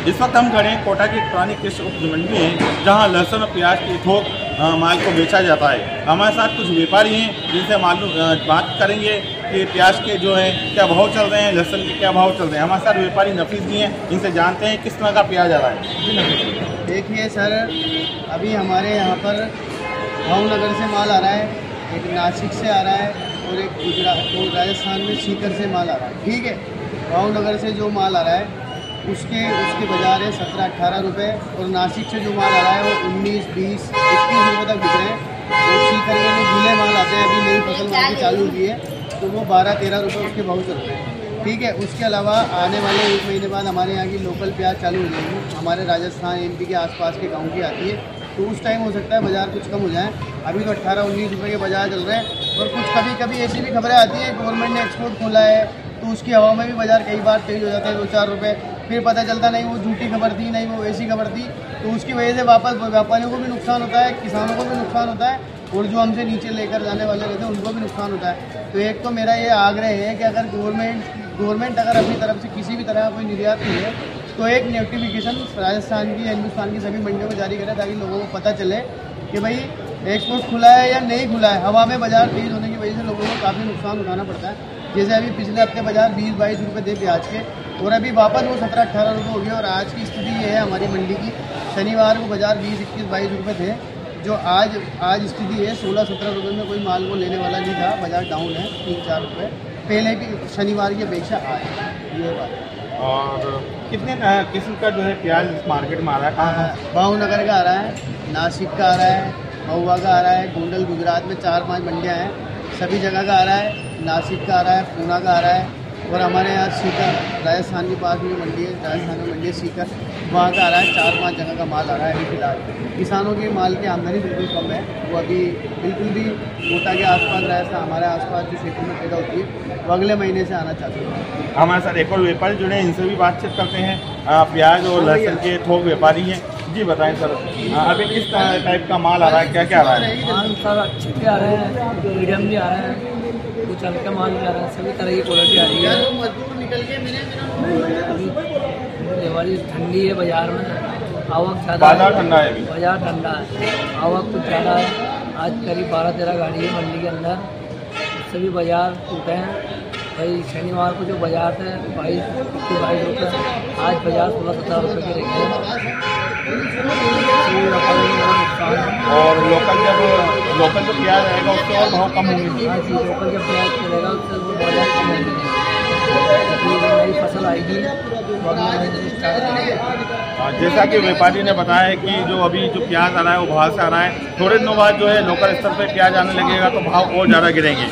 इस वक्त हम खड़े हैं कोटा की पुरानी कृषि उप मंडी में जहाँ लहसुन और प्याज के थोक माल को बेचा जाता है। हमारे साथ कुछ व्यापारी हैं, जिनसे मालूम बात करेंगे कि प्याज के जो है, क्या भाव चल रहे हैं, लहसुन के क्या भाव चल रहे हैं। हमारे साथ व्यापारी नफीस भी हैं इनसे जानते हैं किस तरह का प्याज आ रहा है। देखिए सर, अभी हमारे यहाँ पर भावनगर से माल आ रहा है, एक नासिक से आ रहा है और एक गुजरात तो राजस्थान में सीकर से माल आ रहा है। ठीक है, भावनगर से जो माल आ रहा है उसके उसके बाज़ार है सत्रह अट्ठारह रुपये और नासिक से जो माल आ रहा है वो उन्नीस बीस इक्कीस रुपये तक बिक रहे हैं। और सीकर के जो गीले माल आते हैं अभी नई फ़सल माल चालू हुई है तो वो बारह तेरह रुपये उसके भाव चल रहे हैं। ठीक है उसके अलावा आने वाले एक महीने बाद हमारे यहाँ की लोकल प्याज चालू हो जाएगी। हमारे राजस्थान एमपी के आसपास के गाँव की आती है। तो उस टाइम हो सकता है बाज़ार कुछ कम हो जाए। अभी तो अट्ठारह उन्नीस रुपये के बाज़ार चल रहे हैं। और कुछ कभी कभी ऐसी भी खबरें आती हैं गवर्नमेंट ने एक्सपोर्ट खोला है तो उसकी हवा में भी बाज़ार कई बार तेज हो जाते हैं दो चार रुपये फिर पता चलता नहीं, वो झूठी खबर थी, नहीं, वो ऐसी खबर थी। तो उसकी वजह से वापस व्यापारियों को भी नुकसान होता है, किसानों को भी नुकसान होता है, और जो हमसे नीचे लेकर जाने वाले रहते हैं, उनको भी नुकसान होता है। तो एक तो मेरा ये आग्रह है कि अगर गवर्नमेंट गवर्नमेंट अगर अपनी तरफ़ से किसी भी तरह का कोई निर्यात नहीं है तो एक नोटिफिकेशन राजस्थान की, हिंदुस्तान की सभी मंडियों में जारी करें, ताकि लोगों को पता चले कि भाई एक्सपोर्ट खुला है या नहीं खुला है। हवा में बाज़ार तेज होने की वजह से लोगों को काफ़ी नुकसान उठाना पड़ता है। जैसे अभी पिछले हफ़्ते बाज़ार बीस बाईस रुपये थे प्याज के और अभी वापस वो सत्रह अट्ठारह रुपये हो गए और आज की स्थिति ये है हमारी मंडी की। शनिवार को बाज़ार बीस इक्कीस बाईस रुपये थे जो आज आज स्थिति है सोलह सत्रह रुपये में कोई माल को लेने वाला नहीं था बाज़ार डाउन है तीन चार रुपये पहले भी शनिवार की अपेक्षा आज ये बात और कितने किस्म का जो है प्याज मार्केट में आ रहा है? हाँ, भावनगर का आ रहा है नासिक का आ रहा है महुआ का आ रहा है गोंडल गुजरात में चार पाँच मंडियाँ हैं। सभी जगह का आ रहा है नासिक का आ रहा है पूना का आ रहा है और हमारे यहाँ सीकर राजस्थान के पास में मंडी है राजस्थान में मंडी है सीकर वहाँ का आ रहा है चार पाँच जगह का माल आ रहा है अभी फ़िलहाल। किसानों के माल की आमदनी बिल्कुल कम है वो अभी बिल्कुल भी कोटा के आसपास राजस्थान हमारे आसपास जो क्षेत्र में पैदा होती है वो अगले महीने से आना चाहते हैं। हमारे साथ एक और व्यापारी जुड़े हैं इनसे भी बातचीत करते हैं। प्याज और लहसुन के थोक व्यापारी हैं जी बताएँ सर। अभी किस टाइप का माल आ रहा है? क्या क्या आ रहा है? माल सर अच्छे भी आ रहे हैं मीडियम भी आ रहे हैं कुछ हल्का माल भी आ रहा है सभी तरह की क्वालिटी आ रही है। दिवाली ठंडी है बाज़ार में आवक ज़्यादा बाज़ार ठंडा है बाज़ार ठंडा है आवक कुछ ज़्यादा है। आज करीब बारह तेरह गाड़ी है मंडी के अंदर सभी बाज़ार टूटे हैं। भाई शनिवार को जो बाज़ार थे बाईस बाईस रुपये आज बाज़ार सोलह सत्रह रुपये के रखे और लोकल जब लोकल जो प्याज रहेगा, उससे और भाव कम होंगे। लोकल जब प्याज चलेगा उससे वो बाज़ार कम फ़सल आएगी जैसा कि व्यापारी ने बताया है कि जो अभी जो प्याज आ रहा है, वो बाहर से आ रहा है। थोड़े दिनों बाद जो है लोकल स्तर पर प्याज आने लगेगा तो भाव और ज़्यादा गिरेंगे।